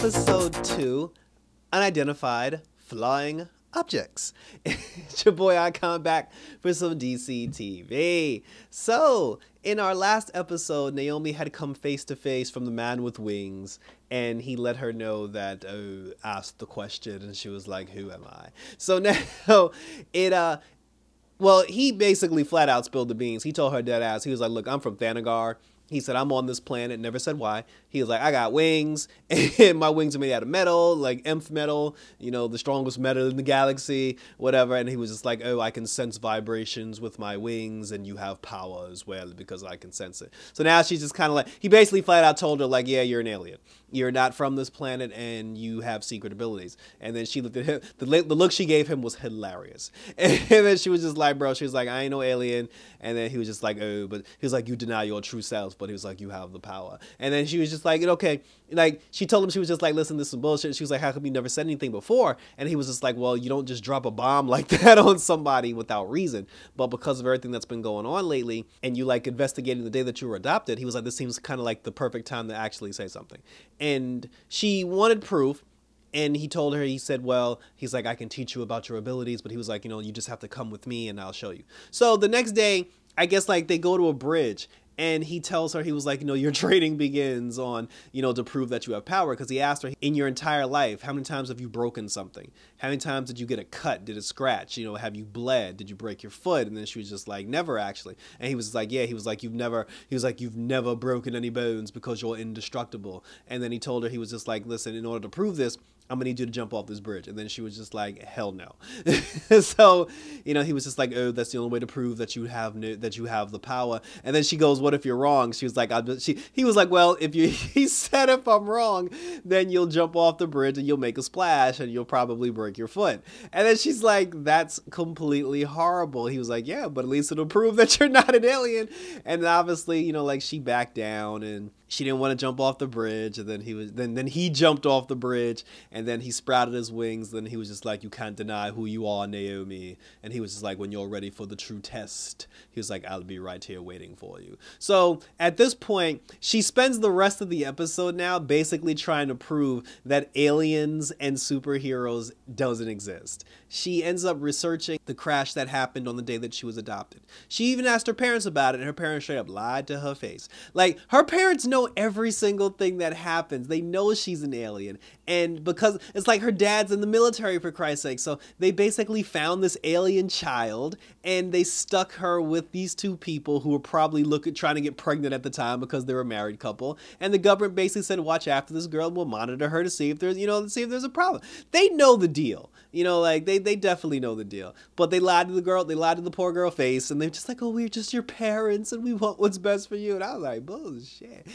episode two Unidentified Flying Objects. it's your boy Icon back for some DC TV. So, in our last episode, Naomi had come face to face from the man with wings, and he let her know that, uh, asked the question, and she was like, Who am I? So now, it, uh, well, he basically flat out spilled the beans. He told her dead ass, he was like, Look, I'm from Thanagar. He said, I'm on this planet, never said why. He was like, I got wings, and my wings are made out of metal, like nth metal, you know, the strongest metal in the galaxy, whatever. And he was just like, Oh, I can sense vibrations with my wings, and you have power as well because I can sense it. So now she's just kind of like, he basically flat out told her, like, Yeah, you're an alien. You're not from this planet, and you have secret abilities. And then she looked at him, the, the look she gave him was hilarious. And then she was just like, Bro, she was like, I ain't no alien. And then he was just like, Oh, but he was like, You deny your true self but he was like, "You have the power." And then she was just like, "Okay." Like she told him, she was just like, "Listen, this is bullshit." She was like, "How come you never said anything before?" And he was just like, "Well, you don't just drop a bomb like that on somebody without reason." But because of everything that's been going on lately, and you like investigating the day that you were adopted, he was like, "This seems kind of like the perfect time to actually say something." And she wanted proof and he told her he said well he's like i can teach you about your abilities but he was like you know you just have to come with me and i'll show you so the next day i guess like they go to a bridge and he tells her he was like you know your training begins on you know to prove that you have power. Because he asked her in your entire life how many times have you broken something? How many times did you get a cut? Did it scratch? You know have you bled? Did you break your foot? And then she was just like never actually. And he was like yeah he was like you've never he was like you've never broken any bones because you're indestructible. And then he told her he was just like listen in order to prove this I'm gonna need you to jump off this bridge. And then she was just like, hell no. so, you know, he was just like, oh, that's the only way to prove that you have that you have the power. And then she goes, what if you're wrong? She was like, I, she, he was like, well, if you, he said if I'm wrong, then you'll jump off the bridge and you'll make a splash and you'll probably break your foot. And then she's like, that's completely horrible. He was like, yeah, but at least it'll prove that you're not an alien. And obviously, you know, like she backed down and she didn't want to jump off the bridge and then he was then then he jumped off the bridge and then he sprouted his wings then he was just like you can't deny who you are naomi. And he was just like when you're ready for the true test he was like i'll be right here waiting for you. So at this point she spends the rest of the episode now basically trying to prove that aliens and superheroes doesn't exist. She ends up researching the crash that happened on the day that she was adopted. She even asked her parents about it and her parents straight up lied to her face. Like her parents know know every single thing that happens. They know she's an alien. And because it's like her dad's in the military, for Christ's sake. So they basically found this alien child and they stuck her with these two people who were probably looking, trying to get pregnant at the time because they were a married couple. And the government basically said, watch after this girl. We'll monitor her to see if there's, you know, see if there's a problem. They know the deal. You know, like they, they definitely know the deal. But they lied to the girl, they lied to the poor girl face, and they're just like, oh, we're just your parents and we want what's best for you. And I was like, bullshit.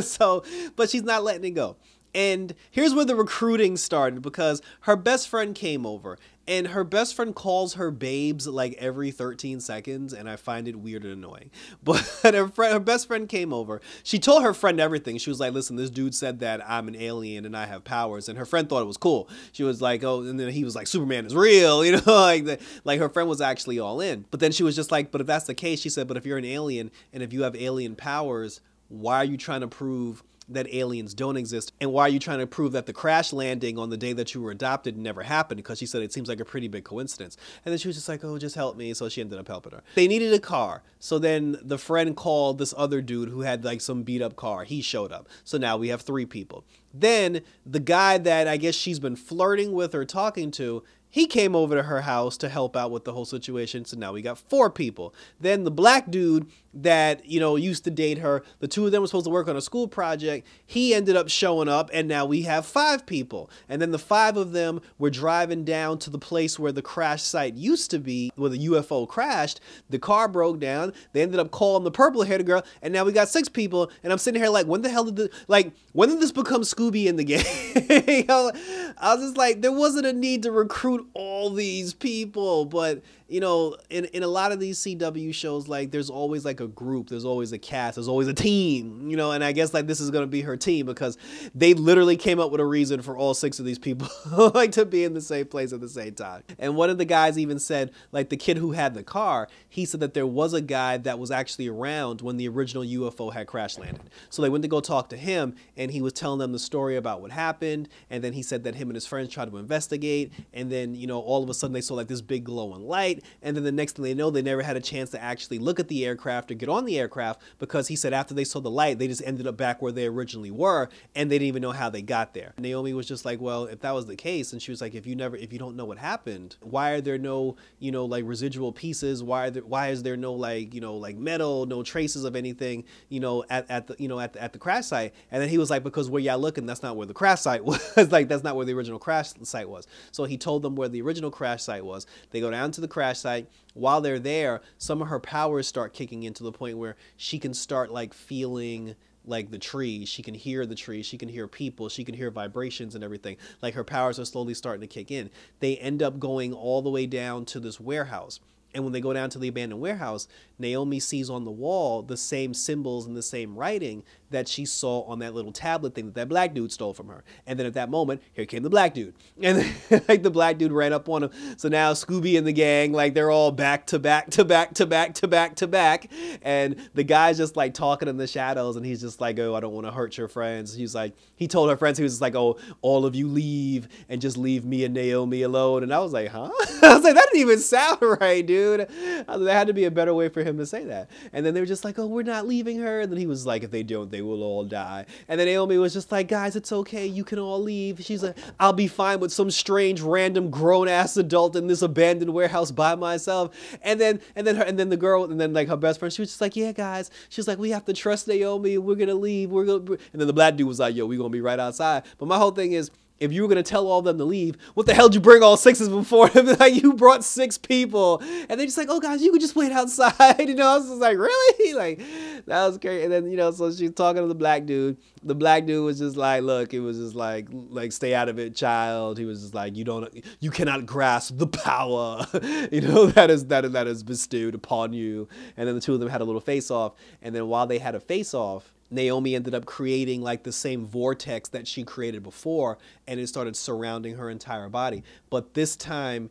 so, but she's not letting it go. And here's where the recruiting started because her best friend came over and her best friend calls her babes like every 13 seconds and I find it weird and annoying. But her friend, her best friend came over. She told her friend everything. She was like, "Listen, this dude said that I'm an alien and I have powers." And her friend thought it was cool. She was like, "Oh," and then he was like, "Superman is real," you know, like the, like her friend was actually all in. But then she was just like, "But if that's the case," she said, "But if you're an alien and if you have alien powers, why are you trying to prove that aliens don't exist and why are you trying to prove that the crash landing on the day that you were adopted never happened? Because she said it seems like a pretty big coincidence. And then she was just like oh just help me. So she ended up helping her. They needed a car. So then the friend called this other dude who had like some beat up car. He showed up. So now we have three people. Then the guy that i guess she's been flirting with or talking to he came over to her house to help out with the whole situation. So now we got four people. Then the black dude that, you know, used to date her, the two of them were supposed to work on a school project. He ended up showing up, and now we have five people. And then the five of them were driving down to the place where the crash site used to be, where the UFO crashed. The car broke down. They ended up calling the purple haired girl, and now we got six people. And I'm sitting here like, when the hell did the, like, when did this become Scooby in the game? I was just like, there wasn't a need to recruit all these people. But you know, in, in a lot of these CW shows, like there's always like a group, there's always a cast, there's always a team, you know, and I guess like this is gonna be her team because they literally came up with a reason for all six of these people like to be in the same place at the same time. And one of the guys even said, like the kid who had the car, he said that there was a guy that was actually around when the original UFO had crash landed. So they went to go talk to him and he was telling them the story about what happened. And then he said that him and his friends tried to investigate. And then, you know, all of a sudden they saw like this big glowing light and then the next thing they know, they never had a chance to actually look at the aircraft or get on the aircraft because he said after they saw the light, they just ended up back where they originally were and they didn't even know how they got there. Naomi was just like, well, if that was the case, and she was like, if you never, if you don't know what happened, why are there no, you know, like residual pieces? Why there, why is there no like, you know, like metal, no traces of anything, you know, at, at the, you know, at the, at the crash site? And then he was like, because where y'all looking, that's not where the crash site was. like that's not where the original crash site was. So he told them where the original crash site was. They go down to the crash site. While they're there, some of her powers start kicking in to the point where she can start like feeling like the trees. She can hear the trees. She can hear people. She can hear vibrations and everything. Like her powers are slowly starting to kick in. They end up going all the way down to this warehouse. And when they go down to the abandoned warehouse, Naomi sees on the wall the same symbols and the same writing that she saw on that little tablet thing that that black dude stole from her. And then at that moment, here came the black dude. And then, like the black dude ran up on him. So now Scooby and the gang, like they're all back to back to back to back to back to back. And the guy's just like talking in the shadows and he's just like, oh, I don't want to hurt your friends. He's like, he told her friends, he was just like, oh, all of you leave and just leave me and Naomi alone. And I was like, huh? I was like, that didn't even sound right, dude. Like, there had to be a better way for him to say that. And then they were just like, oh, we're not leaving her. And then he was like, if they don't, they will all die. And then Naomi was just like, guys, it's okay. You can all leave. She's like, I'll be fine with some strange, random, grown ass adult in this abandoned warehouse by myself. And then, and then her, and then the girl, and then like her best friend, she was just like, yeah, guys. She's like, we have to trust Naomi. We're gonna leave. We're gonna. And then the black dude was like, yo, we gonna be right outside. But my whole thing is, if you were gonna tell all of them to leave, what the hell did you bring all sixes before? like you brought six people, and they're just like, oh guys, you could just wait outside. you know, I was just like, really? Like that was great. And then you know, so she's talking to the black dude. The black dude was just like, look, it was just like, like stay out of it, child. He was just like, you don't, you cannot grasp the power, you know, that is that that is bestowed upon you. And then the two of them had a little face off, and then while they had a face off Naomi ended up creating like the same vortex that she created before and it started surrounding her entire body. But this time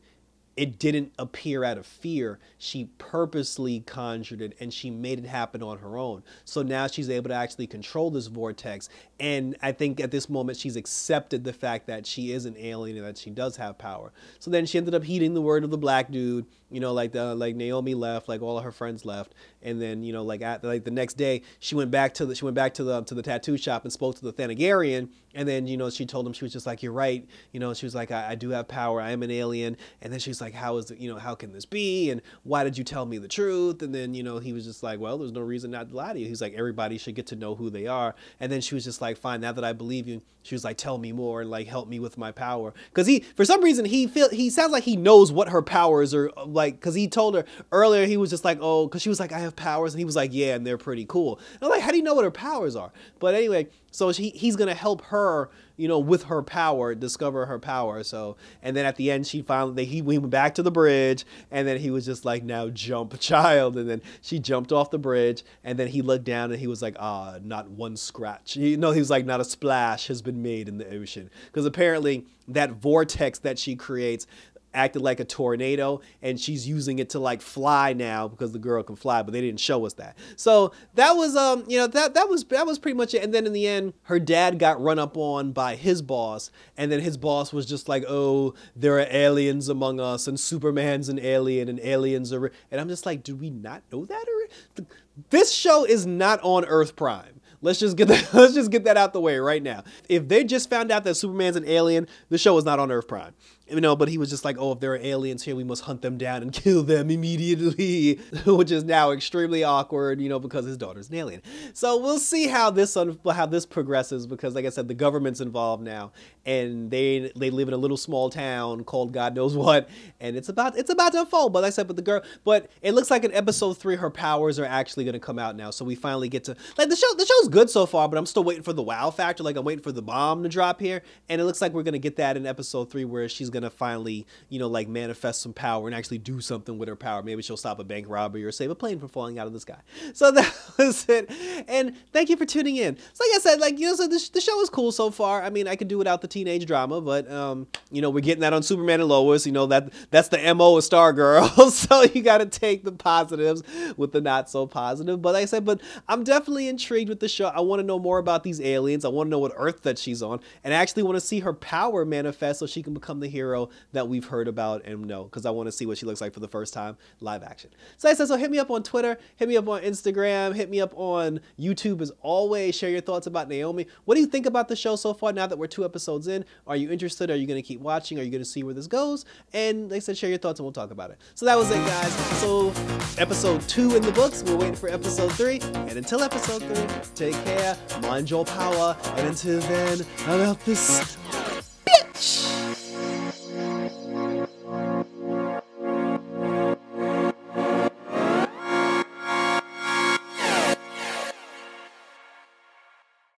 it didn't appear out of fear. She purposely conjured it and she made it happen on her own. So now she's able to actually control this vortex. And I think at this moment she's accepted the fact that she is an alien and that she does have power. So then she ended up heeding the word of the black dude. You know, like the like Naomi left, like all of her friends left, and then you know, like at like the next day she went back to the she went back to the to the tattoo shop and spoke to the Thanagarian, and then you know she told him she was just like you're right, you know she was like I, I do have power, I am an alien, and then she's like how is it you know how can this be? And why did you tell me the truth? And then you know he was just like well there's no reason not to lie to you. He's like everybody should get to know who they are, and then she was just like fine now that I believe you, she was like tell me more and like help me with my power. Because he for some reason he feel he sounds like he knows what her powers are like because he told her earlier he was just like oh because she was like I have powers and he was like yeah and they're pretty cool. And I'm like how do you know what her powers are? But anyway, so she, he's gonna help her, you know, with her power, discover her power. So, and then at the end, she finally he we went back to the bridge, and then he was just like, "Now jump, child." And then she jumped off the bridge, and then he looked down, and he was like, "Ah, not one scratch." You know, he was like, "Not a splash has been made in the ocean," because apparently that vortex that she creates acted like a tornado and she's using it to like fly now because the girl can fly but they didn't show us that. So that was um you know that that was that was pretty much it. And then in the end her dad got run up on by his boss and then his boss was just like oh there are aliens among us and superman's an alien and aliens are and i'm just like do we not know that or this show is not on earth prime Let's just get that. Let's just get that out the way right now. If they just found out that Superman's an alien, the show is not on Earth Prime you know, but he was just like, oh, if there are aliens here, we must hunt them down and kill them immediately, which is now extremely awkward, you know, because his daughter's an alien. So we'll see how this how this progresses because, like I said, the government's involved now, and they they live in a little small town called God knows what, and it's about it's about to unfold. But like I said, but the girl, but it looks like in episode three, her powers are actually going to come out now, so we finally get to like the show. The show's good so far, but I'm still waiting for the wow factor. Like I'm waiting for the bomb to drop here, and it looks like we're to get that in episode three, where she's gonna finally, you know, like manifest some power and actually do something with her power. Maybe she'll stop a bank robbery or save a plane from falling out of the sky. So that was it. And thank you for tuning in. So like I said, like you know, so the, the show is cool so far. I mean, I could do without the teenage drama, but um, you know, we're getting that on Superman and Lois. You know that that's the mo of Stargirl. so you got to take the positives with the not so positive. But like I said, but I'm definitely intrigued with the show. I want to know more about these aliens. I want to know what Earth that she's on, and I actually want to see her power manifest so she can become the hero that we've heard about and know. Because I want to see what she looks like for the first time live action. So I said, so hit me up on Twitter, hit me up on Instagram, hit me up on YouTube as always. Share your thoughts about Naomi. What do you think about the show so far? Now that we're two episodes in, are you interested? Are you going to keep watching? Are you going to see where this goes? And I said, share your thoughts and we'll talk about it. So that was it, guys. So episode two in the books. We're waiting for episode three. And until episode three, take care, mind your power, and until then, I'm out this